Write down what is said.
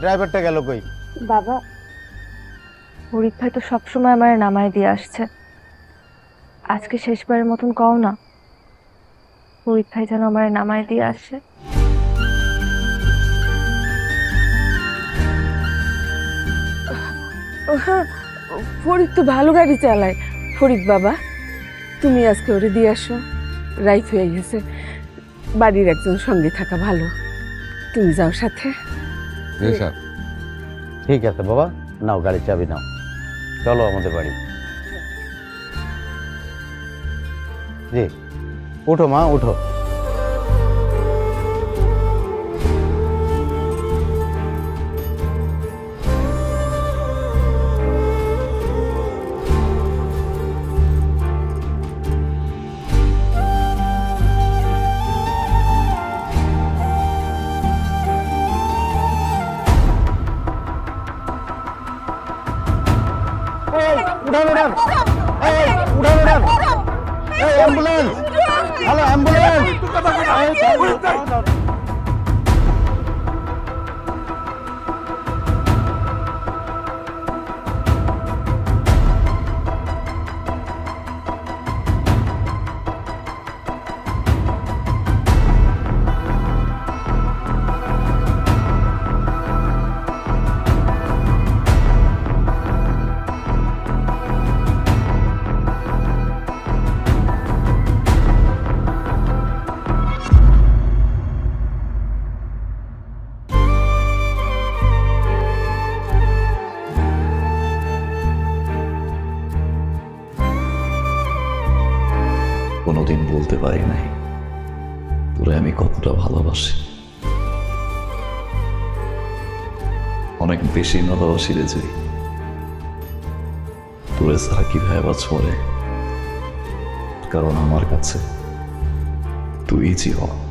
ড্রাইভারটা গেল কই? বাবা ভাই তো সবসময় আমার নামায় দিয়ে আসছে। আজকে শেষবারের মতন কও না ভাই যেন আমার নামায় দিয়ে আসে। হ্যাঁ, ফরিদ তো ভালো গাড়ি চালায়। ফরিদ বাবা তুমি আজকে ওরে দিয়ে আসো। রাইত হয়ে গেছে। বাড়ির একজন সঙ্গে থাকা ভালো। তুমি যাও সাথে। রেশাদ ঠিক আছে বাবা নাও গাড়ি চাবি নাও চলো আমাদের বাড়ি জি উঠো মা Hey, udan udan. Hey, udan udan. Hey, ambulan. Halo ambulan. কোনোদিন বলতে পারি নাই। তোরে আমি কতটা ভালোবাসি। অনেক বেশি ভালোবাসি রে যে। তোরে ছাড়া কীভাবে বা ছড়ে কারণ আমার কাছে তুই জীবন